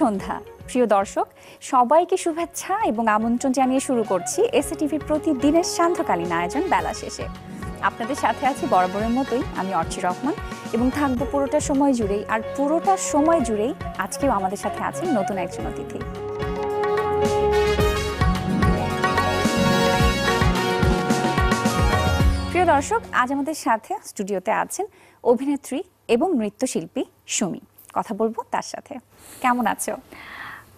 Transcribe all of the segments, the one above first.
সন্ধ্যা প্রিয় দর্শক, সবাইকে শুভেচ্ছা এবং আমন্ত্রণ জানিয়ে শুরু করছি এসএ টিভির প্রতিদিনের সান্ধ্যকালীন আয়োজন বেলা শেষে। আপনাদের সাথে আছি বরাবরের মতোই আমি অর্চি রহমান এবং থাকব পুরোটা সময় জুড়েই আর পুরোটা সময় জুড়েই আজকেও আমাদের সাথে আছেন নতুন একজন অতিথি। প্রিয় দর্শক, আজ আমাদের সাথে স্টুডিওতে আছেন অভিনেত্রী এবং নৃত্যশিল্পী সুমি। কথা বলব তার সাথে। কেমন আছো?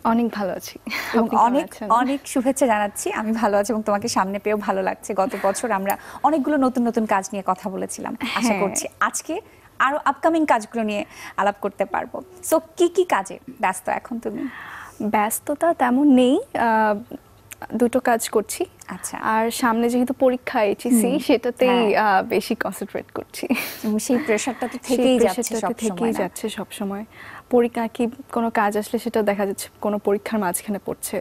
অনেক ভালো আছি। অনেক অনেক শুভেচ্ছা জানাচ্ছি। আমি ভালো আছি এবং তোমাকে সামনে পেয়েও ভালো লাগছে। গত বছর আমরা অনেকগুলো নতুন নতুন কাজ নিয়ে কথা বলেছিলাম। আশা হ্যাঁ। করছি আজকে আরও আপকামিং কাজগুলো নিয়ে আলাপ করতে পারব। সো কি কি কাজে ব্যস্ত এখন তুমি? ব্যস্ততা তেমন নেই। আহ, দুটো কাজ করছি। আচ্ছা। আর সামনে যেহেতু পরীক্ষা এইচএসসি সেটাতেই হ্যাঁ। বেশি কনসেন্ট্রেট করছি। সেই প্রেশারটা তো থেকেই যাচ্ছে সব থেকেই যাচ্ছে সব সময় পরীক্ষা কি কোনো কাজ আসলে সেটা দেখা যাচ্ছে কোনো পরীক্ষার মাঝখানে পড়ছে।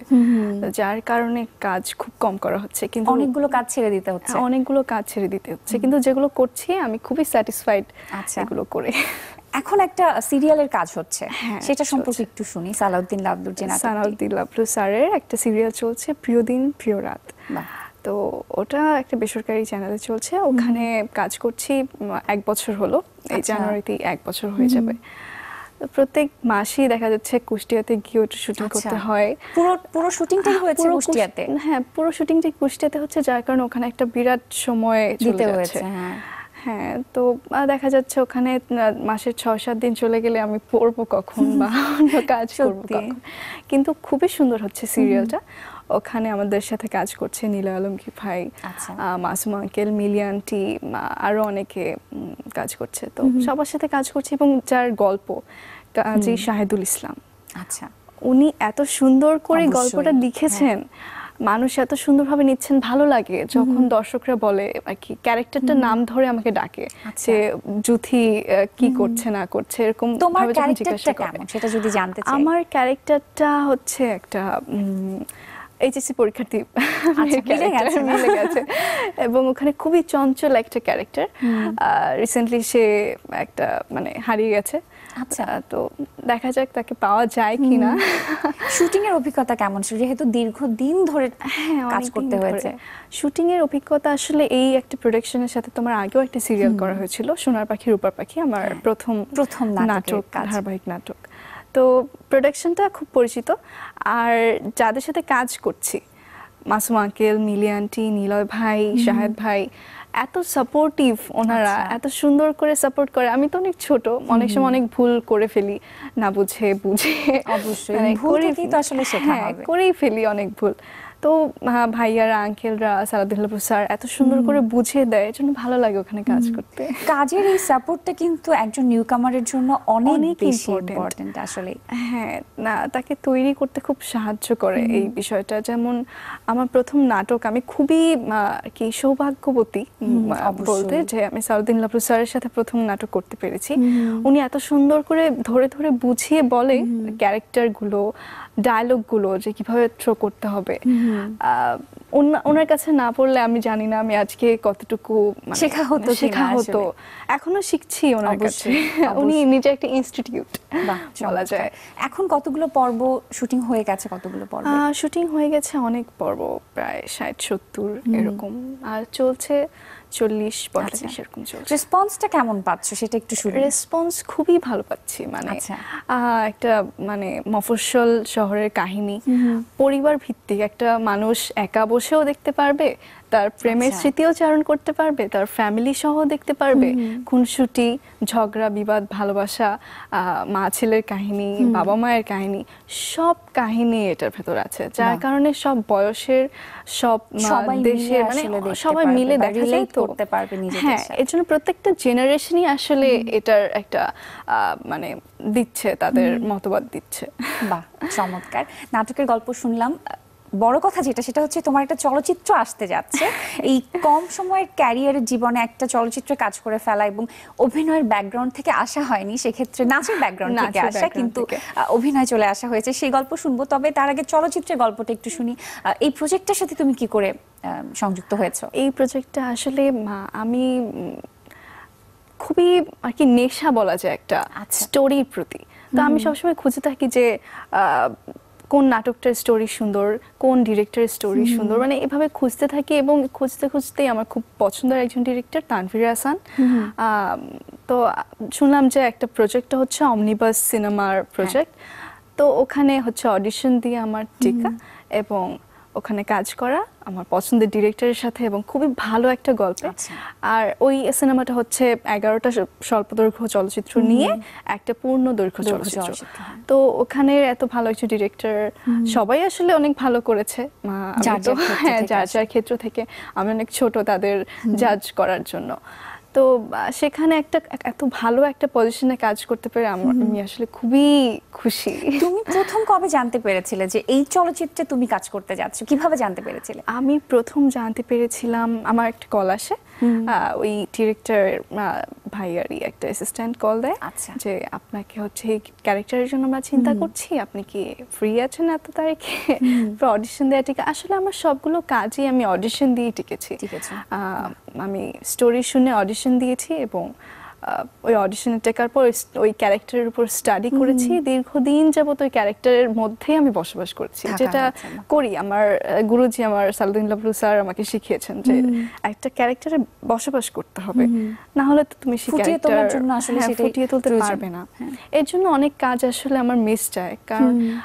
যার কারণে কাজ খুব কম করা হচ্ছে। কিন্তু অনেকগুলো কাজ ছেড়ে দিতে হচ্ছে। হ্যাঁ, অনেকগুলো কাজ ছেড়ে দিতে হচ্ছে। কিন্তু যেগুলো করছি আমি খুবই স্যাটিসফাইড আচ্ছা। এগুলো করে। এখন একটা সিরিয়ালের কাজ হচ্ছে। হ্যাঁ, সেটা সম্পর্কে একটু শুনি। সালাউদ্দিন লাবলুর যে নাটকটি। সানাউদ্দিন লাভলু স্যারের একটা সিরিয়াল চলছে প্রিয় দিন প্রিয় রাত তো ওটা একটা বেসরকারি চ্যানেলে চলছে। ওখানে কাজ করছি এক বছর হলো। এই আচ্ছা। জানুয়ারিতে এক বছর হয়ে যাবে। প্রত্যেক মাসেই দেখা যাচ্ছে কুষ্টিয়াতে গিয়ে ওটা শুটিং আচ্ছা। করতে হয়। পুরো পুরো শুটিংটাই হয়েছে পুরো কুষ্টিয়াতে? হ্যাঁ পুরো শুটিংটাই কুষ্টিয়াতে হচ্ছে যার কারণে ওখানে একটা বিরাট সময় দিতে হয়েছে হ্যাঁ। হ্যাঁ তো দেখা যাচ্ছে ওখানে মাসের ছয় সাত দিন চলে গেলে আমি পড়ব কখন বা অন্য কাজ করব কিন্তু খুবই সুন্দর হচ্ছে সিরিয়ালটা। ওখানে আমাদের সাথে কাজ করছে নীলা আলমগীর ভাই আচ্ছা। মাসুম আঙ্কেল মিলিয়ানটি আরও অনেকে কাজ করছে। তো সবার সাথে কাজ করছে এবং যার গল্প কাজী শাহেদুল ইসলাম। আচ্ছা। উনি এত সুন্দর করে গল্পটা লিখেছেন। মানুষ এত সুন্দরভাবে নিচ্ছেন ভালো লাগে। যখন দর্শকরা বলে আর কি ক্যারেক্টারটার নাম ধরে আমাকে ডাকে আচ্ছা। যে জুথি কি করছে না করছে? এরকম তোমার ক্যারেক্টারটা কেমন? সেটা যদি জানতে চাই। আমার ক্যারেক্টারটা হচ্ছে একটা এইচএসসি পরীক্ষার্থী। আচ্ছা? মিলে গেছে। এবং ওখানে খুবই চঞ্চল একটা ক্যারেক্টার রিসেন্টলি সে একটা মানে হারিয়ে গেছে। আচ্ছা। তো দেখা যাক তাকে পাওয়া যায় কিনা। শুটিং এর অভিজ্ঞতা কেমন? ছিল যেহেতু দীর্ঘদিন ধরে হ্যাঁ কাজ করতে হয়েছে। শুটিং এর অভিজ্ঞতা আসলে এই একটা প্রোডাকশনের সাথে তোমার আগেও একটা সিরিয়াল করা হয়েছিল সোনার পাখি রূপার পাখি আমার প্রথম হ্যাঁ, প্রথম নাটক ধারাবাহিক নাটক। তো প্রোডাকশনটা খুব পরিচিত। আর যাদের সাথে কাজ করছি মাসুম আঙ্কেল মিলি আন্টি নিলয় ভাই শাহেদ ভাই এত সাপোর্টিভ ওনারা আচ্ছা। এত সুন্দর করে সাপোর্ট করে। আমি তো অনেক ছোট অনেক সময় অনেক ভুল করে ফেলি না বুঝে বুঝে। অবশ্যই, মানে ভুল করে- থেকেই তো আসলে শেখা হ্যাঁ, করেই ফেলি অনেক ভুল। তো ভাইয়ারা আঙ্কেলরা সালাদুল্লাহ স্যার এত সুন্দর করে বুঝিয়ে দেয় এর জন্য ভালো লাগে ওখানে কাজ করতে। কাজের এই সাপোর্টটা কিন্তু একজন নিউ কামারের জন্য অনেক। ইম্পর্টেন্ট আসলে হ্যাঁ না তাকে তৈরি করতে খুব সাহায্য করে এই বিষয়টা। যেমন আমার প্রথম নাটক আমি খুবই কি সৌভাগ্যবতী। বলতে যে আমি সাউদ্দিন স্যারের সাথে প্রথম নাটক করতে পেরেছি। উনি এত সুন্দর করে ধরে ধরে বুঝিয়ে বলে ক্যারেক্টারগুলো ডায়লগগুলো যে কীভাবে থ্রো করতে হবে। ওনার কাছে না পড়লে আমি জানি না আমি আজকে কতটুকু মানে শেখা হতো শেখা হতো। এখনও শিখছি ওনার কাছে। উনি। নিজে একটা ইনস্টিটিউট বলা যায়। এখন কতগুলো পর্ব শুটিং হয়ে গেছে কতগুলো পর্ব? শুটিং হয়ে গেছে অনেক পর্ব প্রায় ষাট সত্তর এরকম। আর চলছে চল্লিশ পঞ্চাশ আচ্ছা। এরকম চলছে। রেসপন্সটা কেমন পাচ্ছ? সেটা একটু শুনি। রেসপন্স খুবই ভালো পাচ্ছি মানে আচ্ছা। আহ, একটা মানে মফস্বল শহরের কাহিনী। পরিবার ভিত্তিক একটা মানুষ একা বসেও দেখতে পারবে তার প্রেমের আচ্ছা। স্মৃতিও চারণ করতে পারবে তার ফ্যামিলি সহ দেখতে পারবে। খুনসুটি ঝগড়া বিবাদ ভালোবাসা মা ছেলের কাহিনী বাবা মায়ের কাহিনী সব কাহিনী এটার ভেতর আছে যার কারণে সব বয়সের সব দেশের মানে সবাই মিলে বা দেখা যায় তো। করতে পারবে নিজেদের হ্যাঁ। এর জন্য প্রত্যেকটা জেনারেশনই আসলে এটার একটা আহ, মানে দিচ্ছে তাদের মতবাদ দিচ্ছে। বাহ চমৎকার। নাটকের গল্প শুনলাম। বড় কথা যেটা সেটা হচ্ছে তোমার একটা চলচ্চিত্র আসতে যাচ্ছে। এই কম সময়ের ক্যারিয়ারের জীবনে একটা চলচ্চিত্রে কাজ করে ফেলা এবং অভিনয়ের ব্যাকগ্রাউন্ড থেকে আসা হয়নি সেক্ষেত্রে নাচের ব্যাকগ্রাউন্ড থেকে আসা কিন্তু অভিনয় চলে আসা হয়েছে। সেই গল্প শুনব তবে তার আগে চলচ্চিত্রের গল্পটা একটু শুনি। এই প্রজেক্টের সাথে তুমি কি করে সংযুক্ত হয়েছো? এই প্রজেক্টটা আসলে আমি খুবই আর কি নেশা বলা যায় একটা আচ্ছা। স্টোরির প্রতি। তো আমি সবসময় খুঁজে থাকি যে আহ, কোন নাটকটার স্টোরি সুন্দর কোন ডিরেক্টরের স্টোরি সুন্দর মানে এভাবে খুঁজতে থাকি এবং খুঁজতে খুঁজতেই আমার খুব পছন্দের একজন ডিরেক্টর তানভীর হাসান। তো শুনলাম যে একটা প্রজেক্ট হচ্ছে অমনিবাস সিনেমার প্রজেক্ট তো ওখানে হচ্ছে অডিশন দিয়ে আমার টিকা এবং ওখানে কাজ করা আমার পছন্দের ডিরেক্টরের সাথে এবং খুবই ভালো একটা গল্প। আচ্ছা। আর ওই সিনেমাটা হচ্ছে এগারোটা স্বল্পদৈর্ঘ্য চলচ্চিত্র নিয়ে একটা পূর্ণ দৈর্ঘ্য চলচ্চিত্র। হ্যাঁ। তো ওখানে এত ভালো একটা ডিরেক্টর সবাই আসলে অনেক ভালো করেছে। হ্যাঁ যার যার ক্ষেত্র থেকে আমি অনেক ছোট তাদের জাজ করার জন্য। তো সেখানে একটা এত ভালো একটা পজিশনে কাজ করতে পেরে আমার- আমি আসলে খুবই খুশি। তুমি প্রথম কবে জানতে পেরেছিলে যে এই চলচ্চিত্রে তুমি কাজ করতে যাচ্ছ? কীভাবে জানতে পেরেছিলে? আমি প্রথম জানতে পেরেছিলাম আমার একটা কল আসে। ওই ডিরেক্টর ভাইয়ারই একটা অ্যাসিস্ট্যান্ট কল দেয় আচ্ছা। যে আপনাকে হচ্ছে এই ক্যারেক্টারের জন্য আমরা চিন্তা করছি আপনি কি ফ্রি আছেন এত তারিখে? অডিশন দেওয়া ঠিক আসলে আমার সবগুলো কাজই আমি অডিশন দিয়ে টিকেছি। ঠিক আছে। আহ, আমি স্টোরি শুনে অডিশন দিয়েছি এবং ওই অডিশনে টেকার পর ওই- ক্যারেক্টারের উপর স্টাডি করেছি। দীর্ঘদিন যাবত ওই ক্যারেক্টারের মধ্যেই আমি বসবাস করছি। যেটা করি। আমার গুরুজি আমার সালুদ্দিন লাভলু স্যার আমাকে শিখিয়েছেন যে একটা ক্যারেক্টারে বসবাস করতে হবে। না হলে তো তুমি সেই ফুটিয়ে তোলার জন্য আসলে হ্যাঁ, ফুটিয়ে তুলতে পারবে না। এর জন্য অনেক কাজ আসলে আমার মিস যায়। কারণ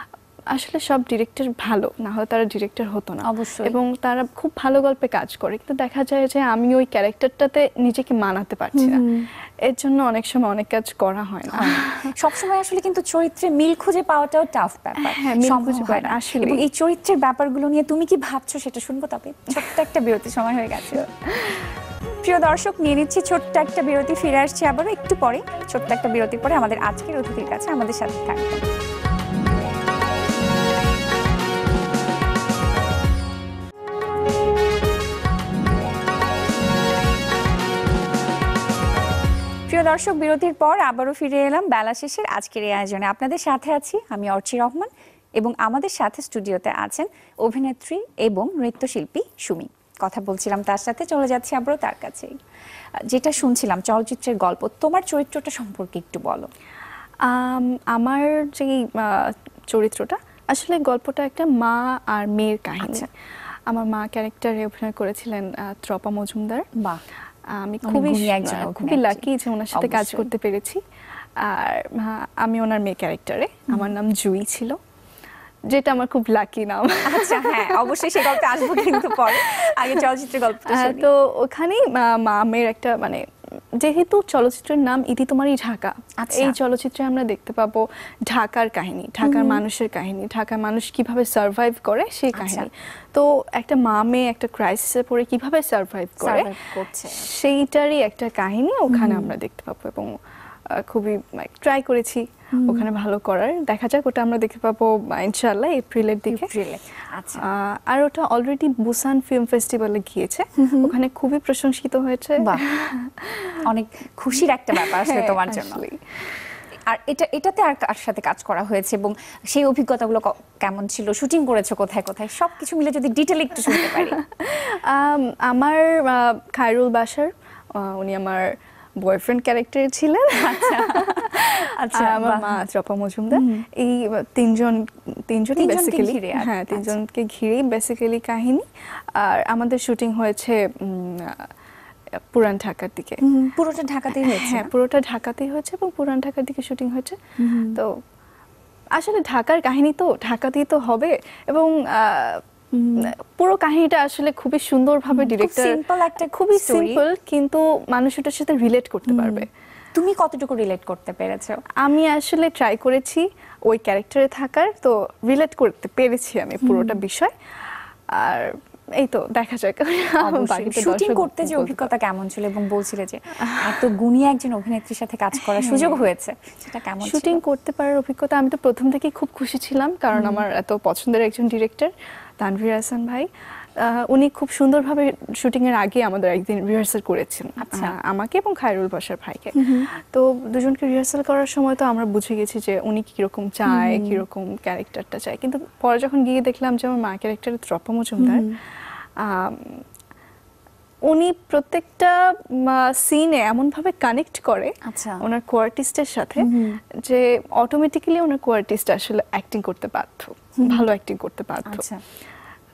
আসলে সব ডিরেক্টর ভালো না হলে তারা ডিরেক্টর হতো না। অবশ্যই। এবং তারা খুব ভালো গল্পে কাজ করে কিন্তু দেখা যায় যে আমি ওই ক্যারেক্টারটাতে নিজেকে মানাতে পারছি না। এর জন্য অনেক সময় অনেক কাজ করা হয় না। সবসময় আসলে কিন্তু চরিত্রে মিল খুঁজে পাওয়াটাও টাফ ব্যাপার। হ্যাঁ, মিল সম্ভব খুঁজে পাওয়া-। এবং এই চরিত্রের ব্যাপারগুলো নিয়ে তুমি কি ভাবছ সেটা শুনব তবে? ছোট্ট একটা বিরতি সময় হয়ে গেছে। প্রিয় দর্শক নিয়ে নিচ্ছি ছোট্ট একটা বিরতি ফিরে আসছি আবারও একটু পরে। ছোট্ট একটা বিরতির পরে আমাদের আজকের অতিথির কাছে আমাদের সাথে থাকবেন। প্রিয় দর্শক বিরতির পর আবারও ফিরে এলাম বেলা শেষের আজকের এই আয়োজনে। আপনাদের সাথে আছি আমি অর্চি রহমান এবং আমাদের সাথে স্টুডিওতে আছেন অভিনেত্রী এবং নৃত্যশিল্পী সুমি। কথা বলছিলাম তার সাথে চলে যাচ্ছি আবারও তার আহ, যেটা শুনছিলাম চলচ্চিত্রের গল্প তোমার চরিত্রটা সম্পর্কে একটু বলো। আমার যে চরিত্রটা আসলে গল্পটা একটা মা আর মেয়ের কাহিনী। আচ্ছা। আমার মা ক্যারেক্টারে অভিনয় করেছিলেন ত্রপা মজুমদার। বাহ। আমি খুবই। খুবই লাকি যে ওনার সাথে কাজ করতে পেরেছি। আর আমি ওনার মেয়ে ক্যারেক্টারে আমার নাম জুই ছিল। যেটা আমার খুব লাকি নাম। আচ্ছা হ্যাঁ অবশ্যই সেই গল্পে আসব কিন্তু পরে। আগে চলচ্চিত্রের গল্প তো ওখানেই মা- মা মেয়ের একটা মানে যেহেতু চলচ্চিত্রের নাম ইতি তোমারই ঢাকা আচ্ছা। এই চলচ্চিত্রে আমরা দেখতে পাবো ঢাকার কাহিনী ঢাকার মানুষের কাহিনী ঢাকার মানুষ কীভাবে সার্ভাইভ করে সেই আচ্ছা। কাহিনী তো একটা মা মেয়ে একটা ক্রাইসিসে পড়ে কীভাবে সার্ভাইভ করে সেইটারই একটা কাহিনী ওখানে আমরা দেখতে পাবো এবং খুবই ট্রাই করেছি। ওখানে ভালো করার। দেখা যাক ওটা আমরা দেখতে পাবো ইনশাল্লাহ এপ্রিলের দিকে। আচ্ছা। আর ওটা অলরেডি বুসান ফিল্ম ফেস্টিভ্যালে গিয়েছে। ওখানে খুবই প্রশংসিত হয়েছে। অনেক খুশির একটা ব্যাপার আসলে হ্যাঁ, তোমার জন্য। আর এটা এটাতে আর কার সাথে কাজ করা হয়েছে? এবং সেই অভিজ্ঞতাগুলো কেমন ছিল? শুটিং করেছ কোথায় কোথায়? সবকিছু মিলে যদি ডিটেল একটু শুনতে পারি। আম, আমার খায়রুল বাসার উনি আমার বয়ফ্রেন্ড ক্যারেক্টারে ছিলেন। আচ্ছা। আমার মা চপা মজুমদার। এই তিনজন তিনজনকে বেসিক্যালি হ্যাঁ আচ্ছা। তিনজনকে ঘিরেই বেসিক্যালি কাহিনী। আর আমাদের শুটিং হয়েছে পুরান ঢাকার দিকে। পুরোটা ঢাকাতেই হয়েছে। হ্যাঁ পুরোটা ঢাকাতেই হয়েছে এবং পুরান ঢাকার দিকে শুটিং হয়েছে। তো আসলে ঢাকার কাহিনী তো ঢাকাতেই তো হবে এবং আহ, পুরো কাহিনীটা আসলে খুবই সুন্দরভাবে ডিরেক্টর simple একটা খুবই সিম্পল কিন্তু মানুষ ওটার সাথে রিলেট করতে পারবে। তুমি কতটুকু রিলেট করতে পেরেছ? আমি আসলে ট্রাই করেছি ওই ক্যারেক্টারে থাকার তো রিলেট করতে পেরেছি আমি পুরোটা বিষয়। আর এই তো দেখা যাক। শুটিং করতে যে অভিজ্ঞতা কেমন ছিল এবং বলছিলে যে এত গুণী একজন অভিনেত্রীর সাথে কাজ করার সুযোগ হয়েছে সেটা কেমন শুটিং করতে পারার অভিজ্ঞতা আমি তো প্রথম থেকেই খুব খুশি ছিলাম কারণ আমার এত পছন্দের একজন ডিরেক্টর তানভীর হাসান ভাই। উনি খুব সুন্দরভাবে শুটিং এর আগে আমাদের একদিন রিহার্সাল করেছেন আচ্ছা। আমাকে এবং খায়রুল বাসার ভাইকে। তো দুজনকে রিহার্সাল করার সময় তো আমরা বুঝে গেছি যে উনি কীরকম চায় কীরকম ক্যারেক্টারটা চায়। কিন্তু পরে যখন গিয়ে দেখলাম যে আমার মা ক্যারেক্টার ত্রপা মজুমদার উনি প্রত্যেকটা সিনে এমনভাবে কানেক্ট করে আচ্ছা। ওনার কোয়ার্টিস্টের সাথে যে অটোমেটিক্যালি ওনার কোয়ার্টিস্ট আসলে অ্যাক্টিং করতে বাধ্য ভালো অ্যাক্টিং করতে বাধ্য। আচ্ছা।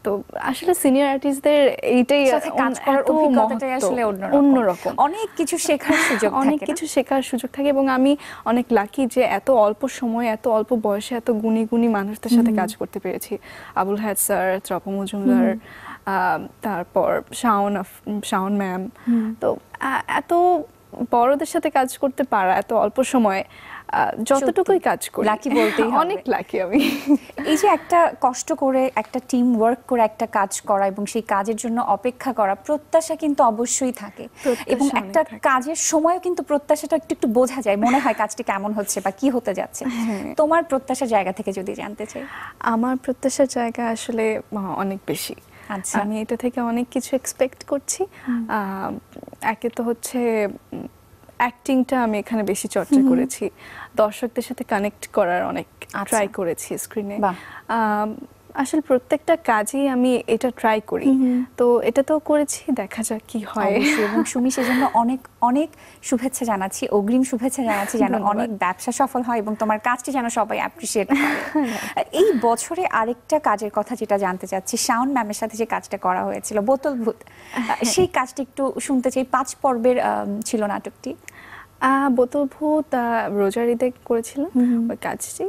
তো আসলে সিনিয়র আর্টিস্টদের এইটাই কাজ করার অভিজ্ঞতাটাই আসলে অন্যরকম। অনেক কিছু শেখার সুযোগ অনেক কিছু শেখার সুযোগ থাকে এবং আমি অনেক লাকি যে এত অল্প সময়ে এত অল্প বয়সে এত গুণী গুণী মানুষদের সাথে কাজ করতে পেরেছি। আবুল হায়াত স্যার ত্রপ মজুমদার তারপর শাওন শাওন ম্যাম। তো এত বড়দের সাথে কাজ করতে পারা এত অল্প সময়ে যতটুকুই কাজ করি। Lucky বলতেই অনেক লাকি আমি। এই যে একটা কষ্ট করে একটা টিম ওয়ার্ক করে একটা কাজ করা এবং সেই কাজের জন্য অপেক্ষা করা প্রত্যাশা কিন্তু অবশ্যই থাকে। এবং একটা কাজের সময়ও কিন্তু প্রত্যাশাটা একটু একটু বোঝা যায় মনে হয় কাজটি কেমন হচ্ছে বা কি হতে যাচ্ছে। হ্যাঁ। তোমার প্রত্যাশার জায়গা থেকে যদি জানতে চাই। আমার প্রত্যাশার জায়গা আসলে অনেক বেশি। আমি এটা থেকে অনেক কিছু এক্সপেক্ট করছি। আহ, একে তো হচ্ছে অ্যাক্টিংটা আমি এখানে বেশি চর্চা করেছি। দর্শকদের সাথে কানেক্ট করার অনেক আচ্ছা। ট্রাই করেছি স্ক্রিনে। আসলে প্রত্যেকটা কাজেই আমি এটা ট্রাই করি। তো এটা তো করেছি দেখা যাক কি হয়। এবং সুমি সেজন্য অনেক অনেক শুভেচ্ছা জানাচ্ছি অগ্রিম শুভেচ্ছা জানাচ্ছি যেন অনেক ব্যবসা সফল হয় এবং তোমার কাজটি যেন সবাই অ্যাপ্রিসিয়েট এই বছরে আরেকটা কাজের কথা যেটা জানতে চাচ্ছি শাওন ম্যামের সাথে যে কাজটা করা হয়েছিল বোতল ভূত সেই কাজটি একটু শুনতে চাই পাঁচ পর্বের ছিল নাটকটি। বোতল ভূত রোজার ঈদে করেছিলাম ওই কাজটি।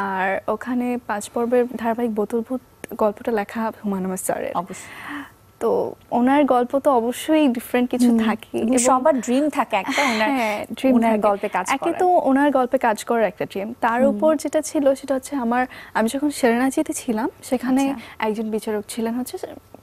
আর ওখানে পাঁচ পর্বের ধারাবাহিক বোতলভূত গল্পটা লেখা হুমায়ুন আহমেদ স্যারের। তো ওনার গল্প তো অবশ্যই ডিফারেন্ট কিছু থাকে সবার ড্রিম থাকে একটা ওনার হ্যাঁ, ওনার থাকে। গল্পে কাজ একে তো ওনার গল্পে কাজ করার একটা ড্রিম তার উপর যেটা ছিল সেটা হচ্ছে আমার আমি যখন সেরেনাচিতে ছিলাম সেখানে আচ্ছা। একজন বিচারক ছিলেন হচ্ছে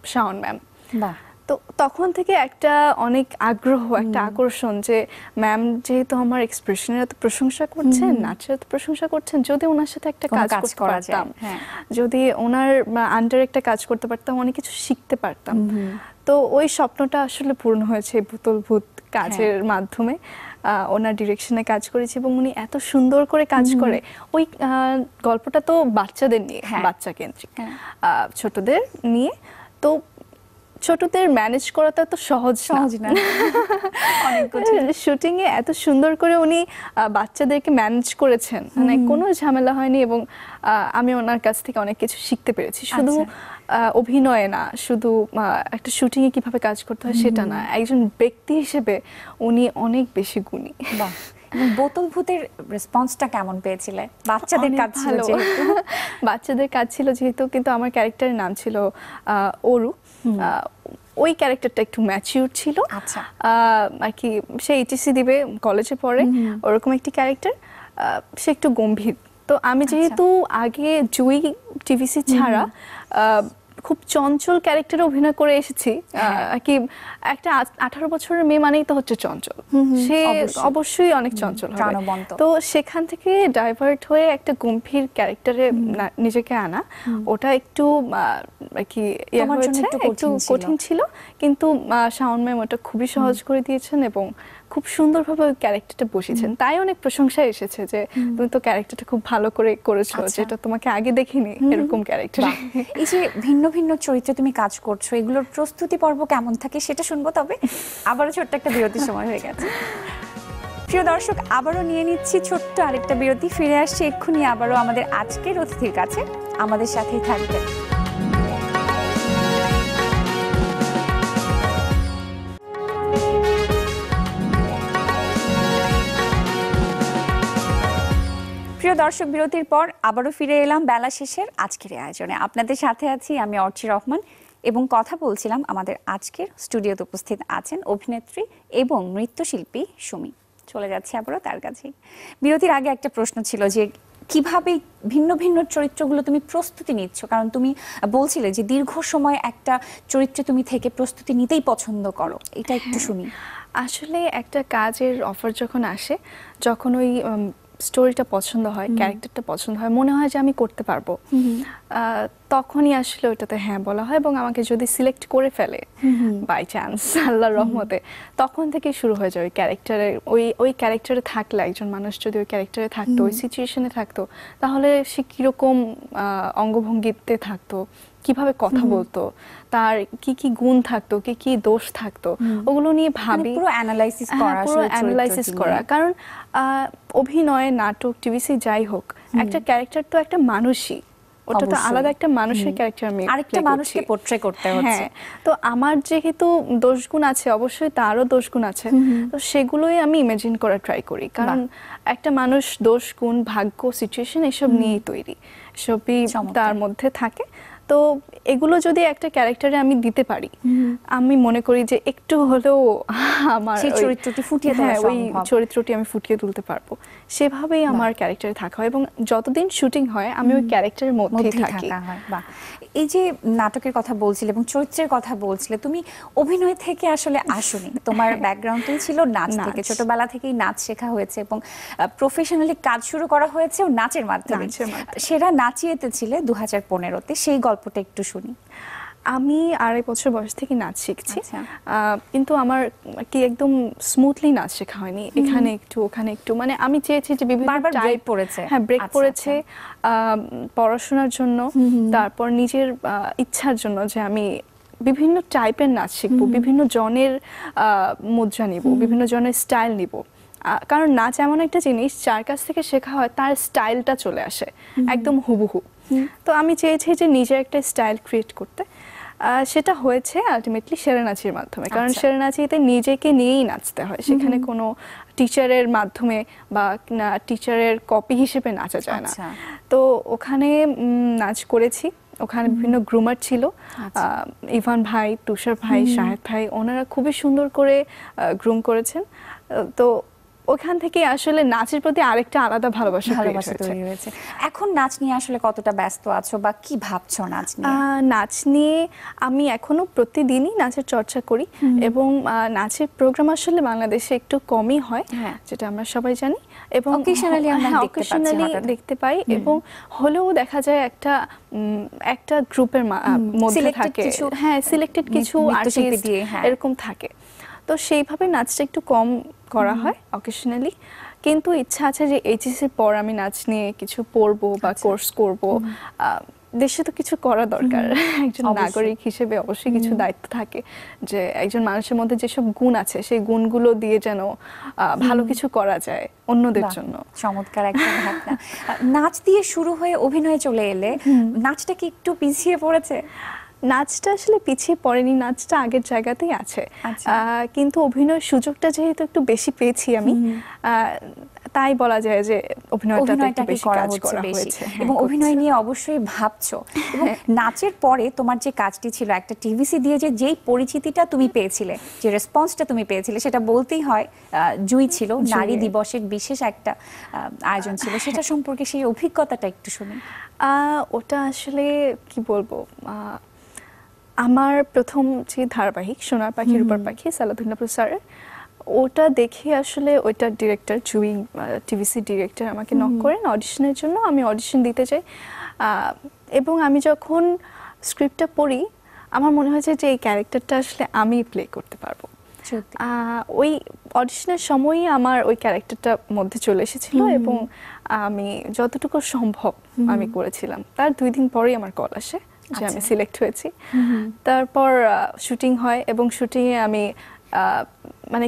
শাওন ম্যাম। বাহ। তো তখন থেকে একটা অনেক আগ্রহ একটা আকর্ষণ যে ম্যাম যেহেতু আমার এক্সপ্রেশনের এত প্রশংসা করছেন নাচের এত প্রশংসা করছেন যদি ওনার সাথে একটা কাজ করতে করা পারতাম হ্যাঁ। যদি ওনার আন্ডার একটা কাজ করতে পারতাম অনেক কিছু শিখতে পারতাম। তো ওই স্বপ্নটা আসলে পূর্ণ হয়েছে বোতল ভূত কাজের হ্যাঁ। মাধ্যমে। ওনার ডিরেকশনে কাজ করেছি এবং উনি এত সুন্দর করে কাজ করে। ওই গল্পটা তো বাচ্চাদের নিয়ে হ্যাঁ। বাচ্চা কেন্দ্রিক। আহ, ছোটদের নিয়ে। তো ছোটদের ম্যানেজ করাটা তো সহজ সহজ না। শুটিং এ এত সুন্দর করে উনি বাচ্চাদেরকে ম্যানেজ করেছেন। মানে কোনো ঝামেলা হয়নি এবং আমি ওনার কাছ থেকে অনেক কিছু শিখতে পেরেছি। শুধু আচ্ছা। অভিনয়ে না শুধু একটা শুটিং এ কীভাবে কাজ করতে হয় সেটা না। একজন ব্যক্তি হিসেবে উনি অনেক বেশি গুণী। বাহ! বোতল ভূতের রেসপন্সটা কেমন পেয়েছিলে? বাচ্চাদের কাজ ছিল যেহেতু। বাচ্চাদের কাজ ছিল যেহেতু কিন্তু আমার ক্যারেক্টারের নাম ছিল আহ, অরু। ওই ক্যারেক্টারটা একটু ম্যাচিউর ছিল। আচ্ছা। আর কি সে এইচএসসি দিবে কলেজে পড়ে ওরকম একটি ক্যারেক্টার। সে একটু গম্ভীর। তো আমি আচ্ছা। যেহেতু আগে জুই টিভিসি ছাড়া খুব চঞ্চল ক্যারেক্টারে অভিনয় করে এসেছি। হ্যাঁ। আর কি একটা আঠারো বছরের মেয়ে মানেই তো হচ্ছে চঞ্চল। সে অবশ্যই। অনেক চঞ্চল তো সেখান থেকে ডাইভার্ট হয়ে একটা গম্ভীর ক্যারেক্টারে নিজেকে আনা। ওটা একটু আর কি ইয়ে একটু একটু কঠিন ছিল। কঠিন ছিল। কিন্তু শাওন ম্যাম ওটা খুবই সহজ করে দিয়েছেন এবং খুব সুন্দরভাবে ওই ক্যারেক্টারটা বসিয়েছেন। তাই অনেক প্রশংসা এসেছে যে তুমি তো ক্যারেক্টারটা খুব ভালো করে করেছ আচ্ছা। যেটা তোমাকে আগে দেখিনি এরকম ক্যারেক্টার এই যে ভিন্ন ভিন্ন চরিত্রে তুমি কাজ করছ এগুলোর প্রস্তুতি পর্ব কেমন থাকে সেটা শুনব তবে আবারও ছোট্ট একটা বিরতির সময় হয়ে গেছে। প্রিয় দর্শক আবারও নিয়ে নিচ্ছি ছোট্ট আরেকটা বিরতি। ফিরে আসছে এক্ষুনি আবারও আমাদের আজকের অতিথির কাছে। আমাদের সাথেই থাকবে প্রিয় দর্শক বিরতির পর আবারও ফিরে এলাম বেলা শেষের আজকের আয়োজনে। আপনাদের সাথে আছি আমি অর্চি রহমান এবং কথা বলছিলাম আমাদের আজকের স্টুডিওতে উপস্থিত আছেন অভিনেত্রী এবং নৃত্যশিল্পী সুমি। চলে যাচ্ছে আবারও তার কাছেই বিরতির আগে একটা প্রশ্ন ছিল যে কীভাবে ভিন্ন ভিন্ন চরিত্রগুলো তুমি প্রস্তুতি নিচ্ছ? কারণ তুমি বলছিলে যে দীর্ঘ সময় একটা চরিত্রে তুমি থেকে প্রস্তুতি নিতেই পছন্দ করো। এটা একটু শুনি। আসলে একটা কাজের অফার যখন আসে যখন ওই স্টোরিটা পছন্দ হয় ক্যারেক্টারটা পছন্দ হয় মনে হয় যে আমি করতে পারব। তখনই আসলে ওটাতে হ্যাঁ বলা হয় এবং আমাকে যদি সিলেক্ট করে ফেলে বাই চান্স আল্লাহর রহমতে তখন থেকে শুরু হয়ে যায় ওই ক্যারেক্টারে ওই ওই ক্যারেক্টারে থাকলে একজন মানুষ যদি ওই ক্যারেক্টারে থাকতো ওই সিচুয়েশনে থাকতো তাহলে সে কীরকম অঙ্গভঙ্গিতে থাকতো কীভাবে কথা বলতো? তার কি কি গুণ থাকতো? কি কি দোষ থাকতো? ওগুলো নিয়ে মানে ভাবি পুরো অ্যানালাইসিস করা পুরো অ্যানালাইসিস করা। কারণ অভিনয় নাটক টিভিসি যাই হোক একটা ক্যারেক্টার তো একটা মানুষই। ওটা তো আলাদা একটা মানুষের ক্যারেক্টার আমি আরেকটা মানুষকে করছি। পোট্রে করতে হচ্ছে। হ্যাঁ তো আমার যেহেতু দোষগুণ আছে অবশ্যই তারও দোষগুণ আছে। তো সেগুলোই আমি ইমাজিন করার ট্রাই করি। কারণ একটা মানুষ দোষ গুণ ভাগ্য সিচুয়েশন এসব নিয়েই তৈরি। সবই। তার মধ্যে থাকে। তো এগুলো যদি একটা ক্যারেক্টারে আমি দিতে পারি আমি মনে করি যে একটু হলেও আমার চরিত্রটি ফুটিয়ে তোলা হ্যাঁ, ওই চরিত্রটি আমি ফুটিয়ে তুলতে পারব। সেভাবেই আমার ক্যারেক্টারে থাকা হয় এবং যতদিন শুটিং হয় আমি ওই ক্যারেক্টারের মধ্যেই থাকি। এই যে নাটকের কথা বলছিলে এবং চরিত্রের কথা বলছিলে তুমি অভিনয় থেকে আসলে আসোনি। তোমার ব্যাকগ্রাউন্ডই ছিল নাচ। থেকে। ছোটবেলা থেকেই নাচ শেখা হয়েছে এবং প্রফেশনালি কাজ শুরু করা হয়েছে নাচের মাধ্যমে। নাচের মাধ্যমে। সেরা নাচিয়েতে ছিলে দু হাজার পনেরোতে। সেই গল্পটা একটু শুনি। আমি আড়াই বছর বয়স থেকে নাচ শিখছি। আচ্ছা। কিন্তু আমার কি একদম স্মুথলি নাচ শেখা হয়নি। এখানে একটু ওখানে একটু। মানে আমি চেয়েছি যে বিভিন্ন পড়েছে। হ্যাঁ ব্রেক আচ্ছা, পড়েছে। আহ, পড়াশোনার জন্য। তারপর নিজের ইচ্ছার জন্য যে আমি বিভিন্ন টাইপের নাচ শিখব বিভিন্ন জনের আহ, মুদ্রা নিব বিভিন্ন জনের স্টাইল নিব। কারণ নাচ এমন একটা জিনিস যার কাছ থেকে শেখা হয় তার স্টাইলটা চলে আসে। একদম হুবহু। তো আমি চেয়েছি যে নিজে একটা স্টাইল ক্রিয়েট করতে। সেটা হয়েছে আলটিমেটলি সেরেনাচির মাধ্যমে। কারণ আচ্ছা। সেরেনাচিতে নিজেকে নিয়েই নাচতে হয়। সেখানে কোনো টিচারের মাধ্যমে বা টিচারের কপি হিসেবে নাচা যায় না। আচ্ছা। তো ওখানে নাচ করেছি। ওখানে বিভিন্ন গ্রুমার ছিল। আচ্ছা। ইভান ভাই তুষার ভাই শাহেদ ভাই ওনারা খুবই সুন্দর করে গ্রুম করেছেন। তো ওখান থেকে আসলে নাচের প্রতি আরেকটা আলাদা ভালোবাসা ভালোবাসা তৈরি হয়েছে। এখন নাচ নিয়ে আসলে কতটা ব্যস্ত আছো বা কি ভাবছ নাচ নিয়ে? নাচ নিয়ে আমি এখনও প্রতিদিনই নাচের চর্চা করি এবং নাচের প্রোগ্রাম আসলে বাংলাদেশে একটু কমই হয় হ্যাঁ। যেটা আমরা সবাই জানি। এবং Occasionally আমরা হ্যাঁ, দেখতে পাই এবং হলেও দেখা যায় একটা একটা গ্রুপের মধ্যে থাকে। কিছু হ্যাঁ সিলেক্টেড কিছু আর্টিস্ট হ্যাঁ। এরকম থাকে। তো সেইভাবে নাচটা একটু কম করা হয় অকেশনালি কিন্তু ইচ্ছা আছে যে এইচএসির পর আমি নাচ নিয়ে কিছু পড়ব বা আচ্ছা। কোর্স করব। আহ, দেশে তো কিছু করা দরকার। একজন নাগরিক হিসেবে অবশ্যই কিছু দায়িত্ব থাকে যে একজন মানুষের মধ্যে যেসব গুণ আছে সেই গুণগুলো দিয়ে যেন ভালো কিছু করা যায় অন্যদের জন্য। চমৎকার একটা ভাবনা। নাচ দিয়ে শুরু হয়ে অভিনয়ে চলে এলে নাচটা কি একটু পিছিয়ে পড়েছে? নাচটা আসলে পিছিয়ে পড়েনি নাচটা আগের জায়গাতেই আছে। আচ্ছা। আহ, কিন্তু অভিনয়ের সুযোগটা যেহেতু একটু বেশি পেয়েছি আমি আহ, তাই বলা যায় যে অভিনয়টা একটু বেশি করা কাজ করা হয়েছে। হ্যাঁ, এবং অভিনয় নিয়ে অবশ্যই ভাবছ। এবং নাচের পরে তোমার যে কাজটি ছিল একটা টিভিসি দিয়ে যে যেই পরিচিতিটা তুমি পেয়েছিলে যে রেসপন্সটা তুমি পেয়েছিলে সেটা বলতেই হয় আহ, জুই ছিল নারী দিবসের বিশেষ একটা আয়োজন ছিল। সেটা সম্পর্কে সেই অভিজ্ঞতাটা একটু শুনি। আহ, ওটা আসলে কি বলব? আহ, আমার প্রথম যে ধারাবাহিক সোনার পাখি রূপার পাখি সালাদুল্লাপুর স্যারের ওটা দেখে আসলে ওইটা ডিরেক্টর জুই টিভিসি ডিরেক্টর আমাকে নক করেন অডিশনের জন্য। আমি অডিশন দিতে চাই এবং আমি যখন স্ক্রিপ্টটা পড়ি আমার মনে হয়েছে যে এই ক্যারেক্টারটা আসলে আমি প্লে করতে পারব। ওই অডিশনের সময়ই আমার ওই ক্যারেক্টারটা মধ্যে চলে এসেছিল এবং আমি যতটুকু সম্ভব আমি করেছিলাম। তার দুই দিন পরেই আমার কল আসে। যে আমি আচ্ছা। সিলেক্ট হয়েছি তারপর শুটিং হয় এবং শুটিংয়ে আমি মানে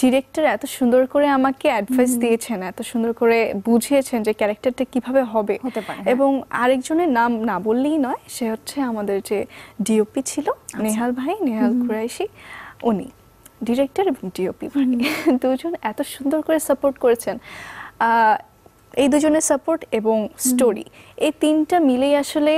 ডিরেক্টর এত সুন্দর করে আমাকে অ্যাডভাইস দিয়েছেন এত সুন্দর করে বুঝিয়েছেন যে ক্যারেক্টারটা কীভাবে হবে। হতে পারে, হ্যাঁ। এবং আরেকজনের নাম না বললেই নয় সে হচ্ছে আমাদের যে ডিওপি ছিল নেহাল ভাই নেহাল কুরাইশি। উনি ডিরেক্টর এবং ডিওপি ভাই। দুজন এত সুন্দর করে সাপোর্ট করেছেন। এই দুজনের সাপোর্ট এবং স্টোরি এই তিনটা মিলেই আসলে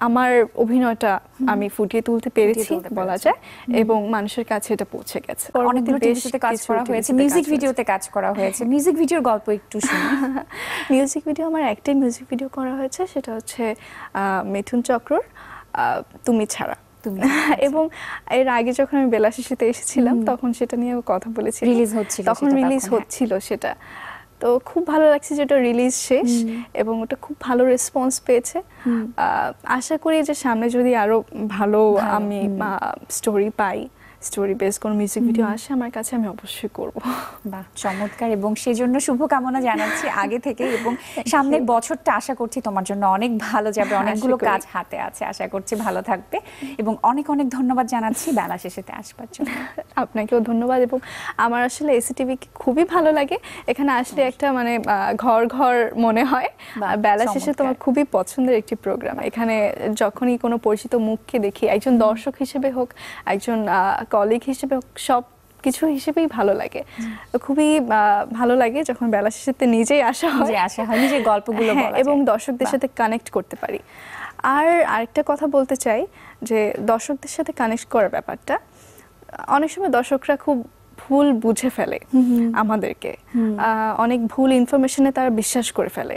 আমার অভিনয়টা আমি ফুটিয়ে তুলতে পেরেছি বলা যায়। এবং মানুষের কাছে এটা পৌঁছে গেছে। অনেকগুলো টিভিতে কাজ করা হয়েছে মিউজিক ভিডিওতে কাজ করা হয়েছে। মিউজিক ভিডিওর গল্প একটু শুনি। মিউজিক ভিডিও আমার একটাই মিউজিক ভিডিও করা হয়েছে সেটা হচ্ছে আহ, মিঠুন চক্রর তুমি ছাড়া। তুমি এবং এর আগে যখন আমি বেলা শিশুতে এসেছিলাম তখন সেটা নিয়ে কথা বলেছি রিলিজ হচ্ছিল তখন রিলিজ হ্যাঁ। হচ্ছিল সেটা। তো খুব ভালো লাগছে যে ওটা রিলিজ শেষ এবং ওটা খুব ভালো রেসপন্স পেয়েছে। আশা করি যে সামনে যদি আরও ভালো আমি স্টোরি পাই স্টোরি বেস কোনো মিউজিক ভিডিও আসে আমার কাছে আমি অবশ্যই করব। বাহ চমৎকার। এবং সেজন্য শুভকামনা জানাচ্ছি আগে থেকে এবং সামনের বছরটা আশা করছি তোমার জন্য অনেক ভালো যাবে অনেকগুলো কাজ হাতে আছে আশা করছি ভালো থাকবে। এবং অনেক অনেক ধন্যবাদ জানাচ্ছি বেলা শেষেতে আসবার জন্য। আপনাকেও ধন্যবাদ এবং আমার আসলে এসিটিভি খুবই ভালো লাগে। এখানে আসলে একটা মানে ঘর ঘর মনে হয়। বেলা শেষে তোমার খুবই পছন্দের একটি প্রোগ্রাম এখানে যখনই কোনো পরিচিত মুখকে দেখি একজন দর্শক হিসেবে হোক একজন কলিগ হিসেবে সব কিছু হিসেবেই ভালো লাগে। খুবই ভালো লাগে যখন বেলা শেষেতে নিজেই আসা হয়। আশা হয় নিজের গল্পগুলো হ্যাঁ, এবং দর্শকদের সাথে কানেক্ট করতে পারি। আর আরেকটা কথা বলতে চাই যে দর্শকদের সাথে কানেক্ট করার ব্যাপারটা অনেক সময় দর্শকরা খুব ভুল বুঝে ফেলে আমাদেরকে। আহ, অনেক ভুল ইনফরমেশনে তারা বিশ্বাস করে ফেলে।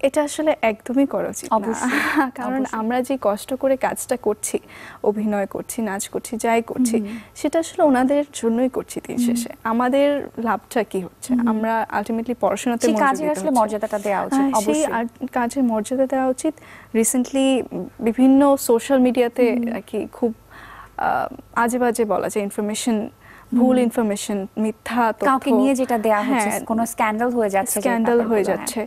এটা আসলে একদমই করা উচিত। কারণ আমরা যে কষ্ট করে কাজটা করছি অভিনয় করছি নাচ করছি যাই করছি সেটা আসলে ওনাদের জন্যই করছি দিন শেষে। আমাদের লাভটা কি হচ্ছে? আমরা আলটিমেটলি পড়াশোনাতে আসলে মর্যাদাটা দেওয়া উচিত হ্যাঁ, সেই কাজের মর্যাদা দেওয়া উচিত। রিসেন্টলি বিভিন্ন সোশ্যাল মিডিয়াতে আর কি খুব আজে বাজে বলা যায় ইনফরমেশন ভুল ইনফরমেশন মিথ্যা কাউকে নিয়ে যেটা দেয়া হচ্ছে হ্যাঁ, কোনো স্ক্যান্ডাল হয়ে যাচ্ছে স্ক্যান্ডাল হয়ে হ্যাঁ। যাচ্ছে।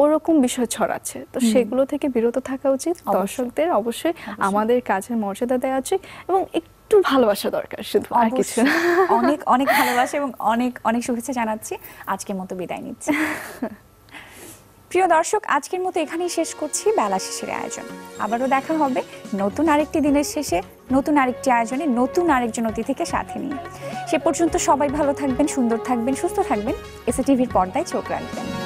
ওরকম বিষয় ছড়াচ্ছে। তো সেগুলো থেকে বিরত থাকা উচিত। দর্শকদের অবশ্যই আমাদের কাজের মর্যাদা দেওয়া উচিত এবং একটু ভালোবাসা দরকার শুধু আর কিছু অনেক অনেক ভালোবাসা এবং অনেক অনেক শুভেচ্ছা জানাচ্ছি। আজকের মতো বিদায় নিচ্ছি। প্রিয় দর্শক আজকের মতো এখানেই শেষ করছি। বেলা শেষের আয়োজন। আবারও দেখা হবে নতুন আরেকটি দিনের শেষে নতুন আরেকটি আয়োজনে নতুন আরেকজন অতিথিকে সাথে নিয়ে। সে পর্যন্ত সবাই ভালো থাকবেন সুন্দর থাকবেন সুস্থ থাকবেন। এসএ টিভির পর্দায় চোখ রাখবেন।